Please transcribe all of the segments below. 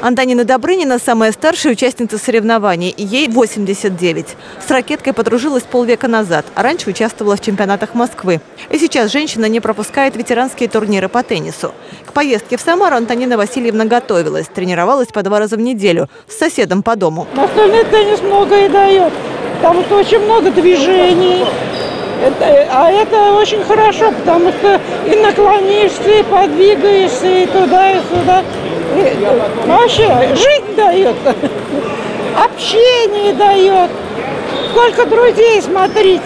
Антонина Добрынина – самая старшая участница соревнований, ей 89. С ракеткой подружилась полвека назад, а раньше участвовала в чемпионатах Москвы. И сейчас женщина не пропускает ветеранские турниры по теннису. К поездке в Самару Антонина Васильевна готовилась, тренировалась по два раза в неделю с соседом по дому. Настольный теннис многое дает, потому что очень много движений. Это, а это очень хорошо, потому что и наклонишься, и подвигаешься, и туда, и сюда. И вообще жизнь дает, общение дает. Сколько друзей, смотрите.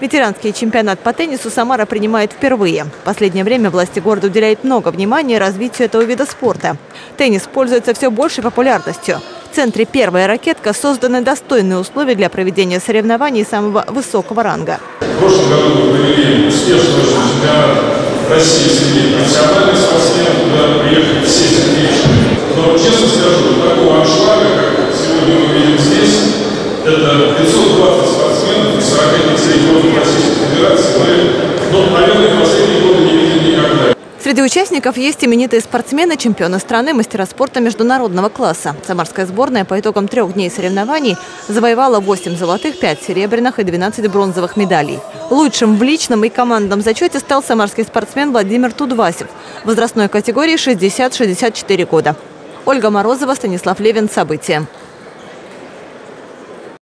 Ветеранский чемпионат по теннису Самара принимает впервые. В последнее время власти города уделяют много внимания развитию этого вида спорта. Теннис пользуется все большей популярностью. В центре «Первая ракетка» созданы достойные условия для проведения соревнований самого высокого ранга. В прошлом году мы провели успешный чемпионат России среди профессиональных 520 спортсменов из 45 регионов Российской Федерации. Мы, ну, наверное, в последние годы не видели никогда. Среди участников есть именитые спортсмены, чемпионы страны, мастера спорта международного класса. Самарская сборная по итогам трех дней соревнований завоевала 8 золотых, 5 серебряных и 12 бронзовых медалей. Лучшим в личном и командном зачете стал самарский спортсмен Владимир Тудвасев возрастной категории 60-64 года. Ольга Морозова, Станислав Левин. События.